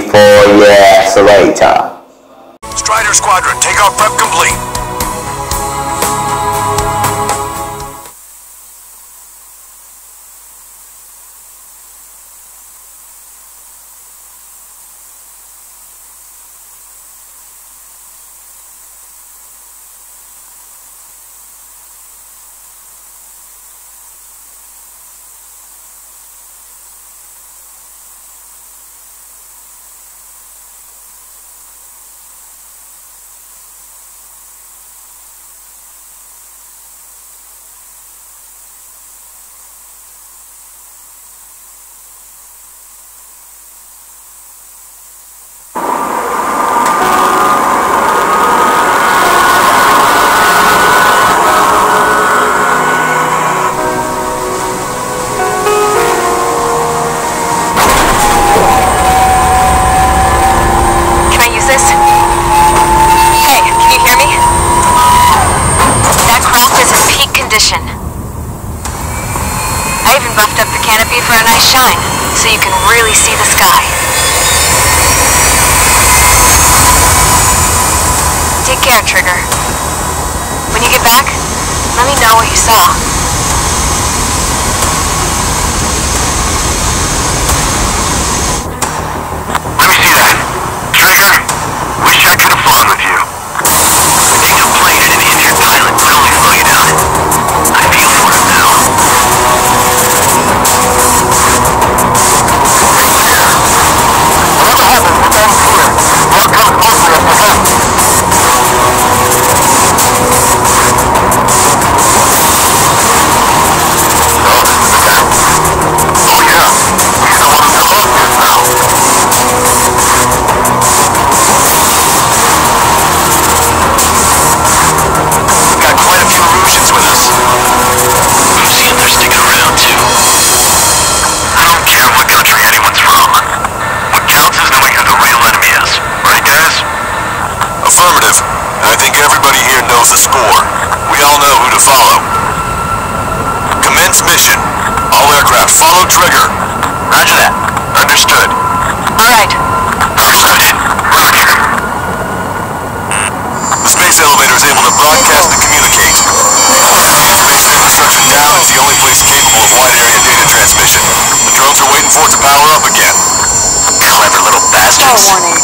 24 years later. I even buffed up the canopy for a nice shine, so you can really see the sky. Take care, Trigger. When you get back, let me know what you saw. Let me see that. Trigger, wish I could have flown with you. Everybody here knows the score. We all know who to follow. Commence mission. All aircraft follow trigger. Roger that. Understood. All right. Understood. Roger. The space elevator is able to broadcast and communicate. Information infrastructure down is the only place capable of wide area data transmission. The drones are waiting for it to power up again. Clever little bastards. warning.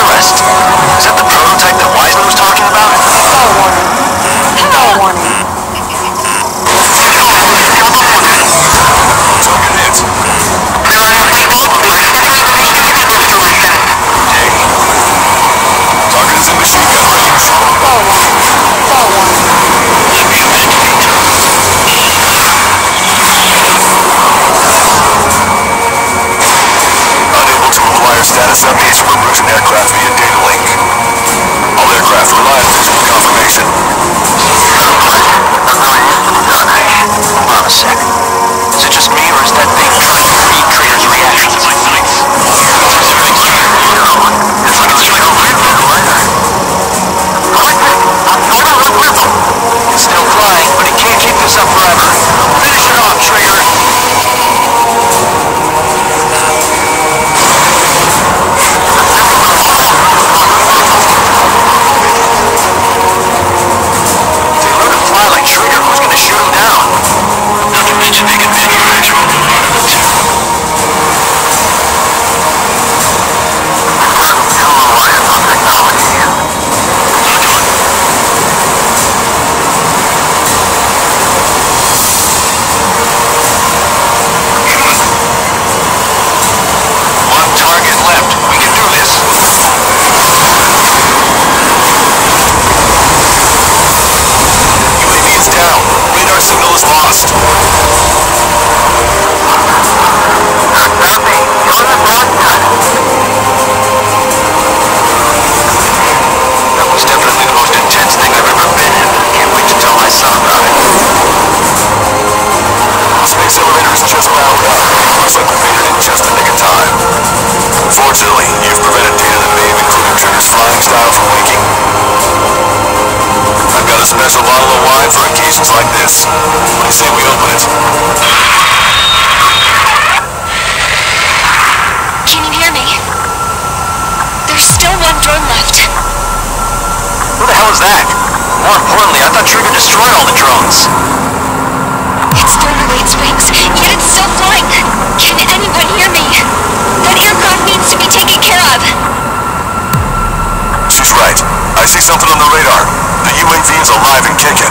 arrest. Is that the prototype that Wiseman was talking about? Foul warning. Foul warning. Target hit. Target is in machine gun range. Foul warning. Foul warning. A sec. Is it just me or is that thing trying to read Trigger's reactions? To my sights? It's still flying, but it can't keep this up forever. Like this. You say we open it? Can you hear me? There's still one drone left. Who the hell is that? More importantly, I thought Trigger destroyed all the drones. It's thrown away its wings, yet it's still flying. Can anyone hear me? That aircraft needs to be taken care of. She's right. I see something on the radar. The UAV is alive and kicking.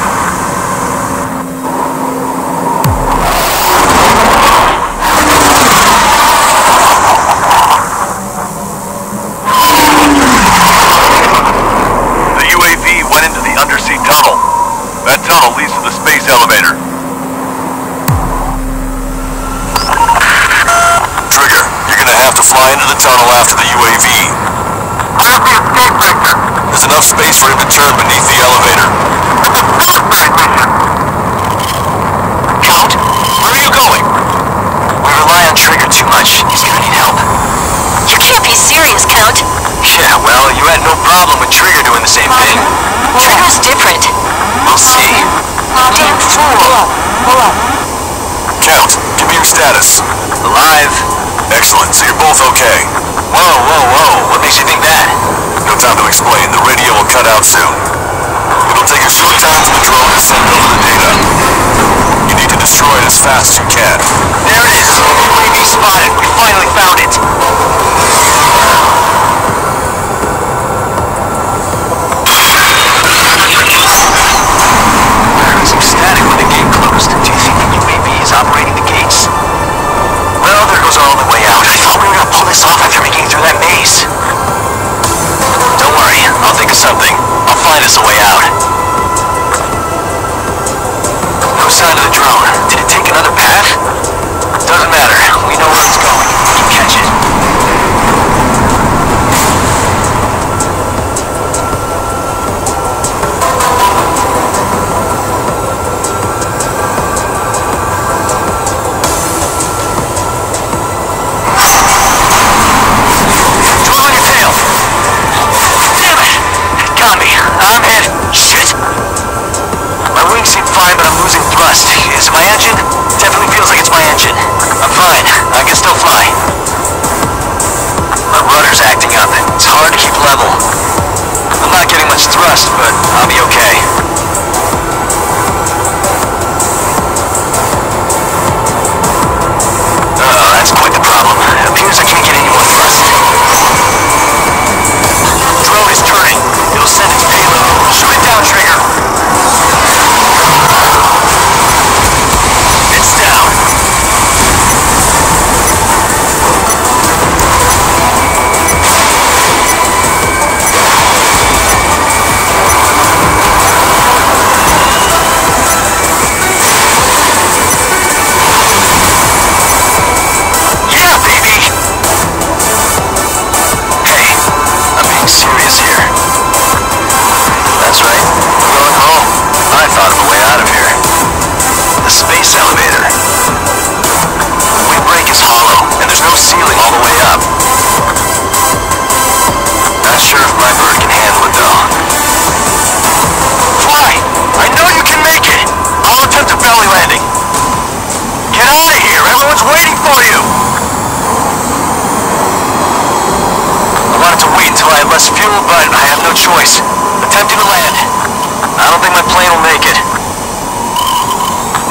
The UAV went into the undersea tunnel. That tunnel leads to the space elevator. Trigger, you're gonna have to fly into the tunnel after the UAV. Where's the escape vector? There's enough space for him to turn beneath the elevator. Count, where are you going? We rely on Trigger too much. He's gonna need help. You can't be serious, Count. Yeah, well, you had no problem with Trigger doing the same thing. Trigger's different. We'll see. Damn fool. Hold up. Count, give me your status. Alive. Excellent, so you're both okay. Whoa, whoa, whoa. What makes you think that? No time to explain. The radio will cut out soon. It'll take a short time for the drone to send over the data. You need to destroy it as fast as you can. There it is. UAV spotted. We finally found it. This off after making through that maze. Don't worry, I'll think of something. I'll find us a way out. No sign of the drone. Did still flying. My rudder's acting up. It's hard to keep level. I'm not getting much thrust, but I'll be okay. Oh that's quite the problem. Appears I can't get any more thrust. Drone is turning. It'll send its payload. Shoot it down, Trigger. I have less fuel, but I have no choice. Attempting to land. I don't think my plane will make it.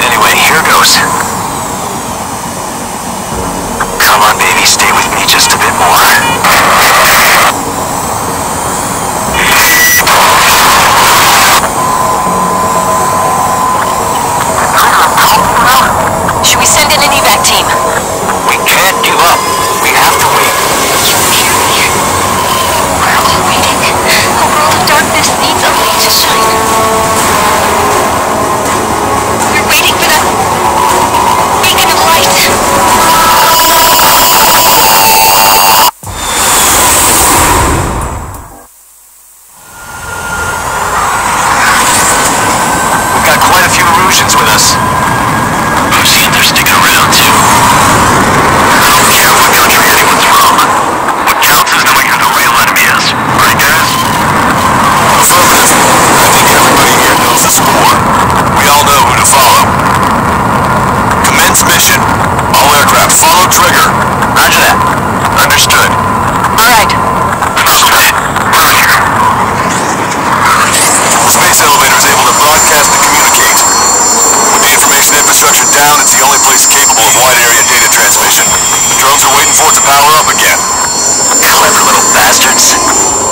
Anyway, here goes. drones are waiting for it to power up again. Clever little bastards.